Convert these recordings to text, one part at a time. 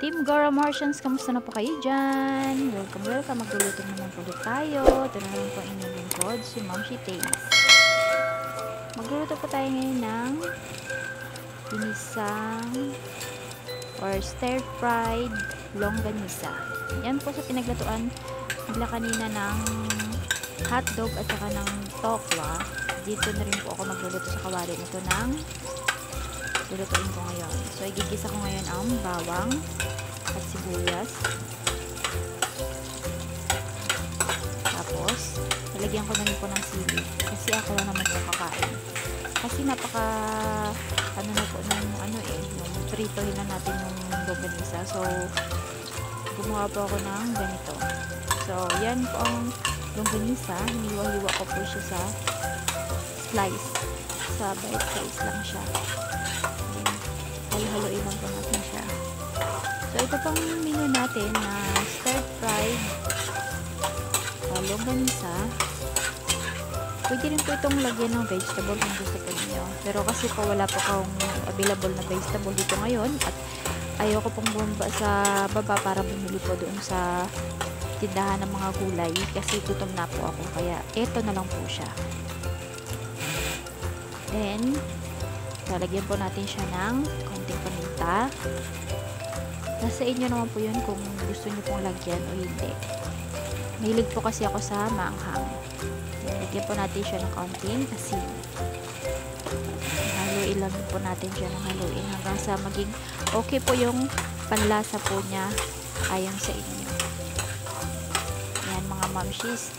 Team Gora Martians, kamusta na po kayo dyan? Welcome, welcome. Magluluto naman po tayo. Ito na naman po inyong lingkod, si Ma'am She Taste. Magluluto po tayo ngayon ng inisang or stir-fried longganisa. Yan po sa pinaglatuan nila kanina ng hotdog at saka ng tokwa. Dito na rin po ako magluluto sa kawali nito ng lulutuin ko ngayon. So, igigisa ko ngayon ang bawang at sibuyas. Tapos, lalagyan ko na rin po ng sili. Kasi ako lang naman po kakain. Kasi napaka, ano na po, nung ano eh, yung pritohin na natin yung longganisa. So, gumawa po ako ng ganito. So, yan po ang longganisa. Hiniwa-hiwa ko po siya sa slice. Sa bite size lang siya. Halo-haloin lang po natin siya. So, ito pang menu natin na stir-fried uh, longganisa. Pwede rin po itong lagyan ng vegetable kung gusto po ninyo. Pero kasi po wala po akong available na vegetable dito ngayon at ayoko pong bumaba sa baba para bumili po doon sa tindahan ng mga gulay kasi gutom na po ako. Kaya ito na lang po siya. Then, lalagyan po natin siya ng konting paminta. Nasa inyo naman po yun kung gusto nyo pong lagyan o hindi. Mahilig po kasi ako sa maanghang. Lagyan po natin siya ng konting asin. Haluin lang po natin siya ng haluin hanggang sa maging okay po yung panlasa po niya ayon sa inyo. Yan mga mamshis.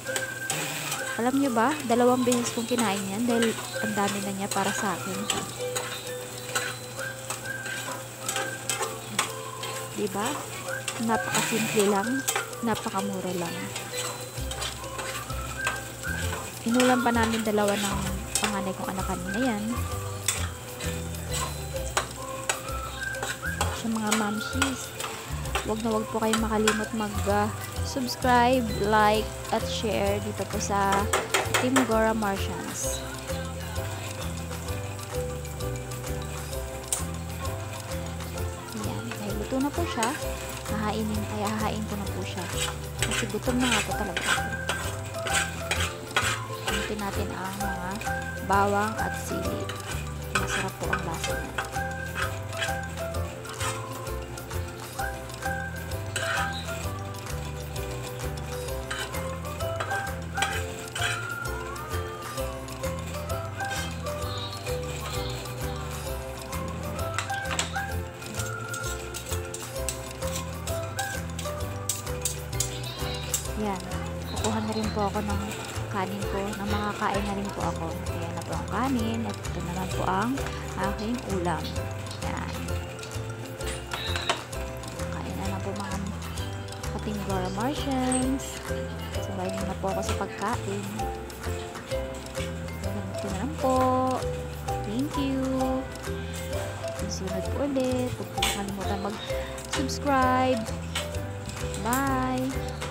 Alam nyo ba, dalawang beses kong kinain yan dahil ang dami na niya para sa akin. Diba? Napakasimple lang, napakamura lang. Inulam pa namin dalawa ng panganay kong anak kanina yan. Sa mga mamshis, wag na wag po kayo makalimot mag uh, subscribe, like, at share dito po sa Team Gora Martians. Po siya, hahainin, ay hahain ko na po siya. Kasi gutom na po talaga ako. Gamitin natin ang mga bawang at sili. Masarap po ang lasa niya. Yan. Kukuha na rin po ako ng kanin ko na makakain na rin po ako. Ayan na po ang kanin at ito naman po ang aking ulam. Yan. Kain na lang po mga ating Gora Martians. Sabay so, na po ako sa pagkain. Ito na lang po. Thank you. Susunod po ulit. Huwag po kalimutan mag-subscribe. Bye!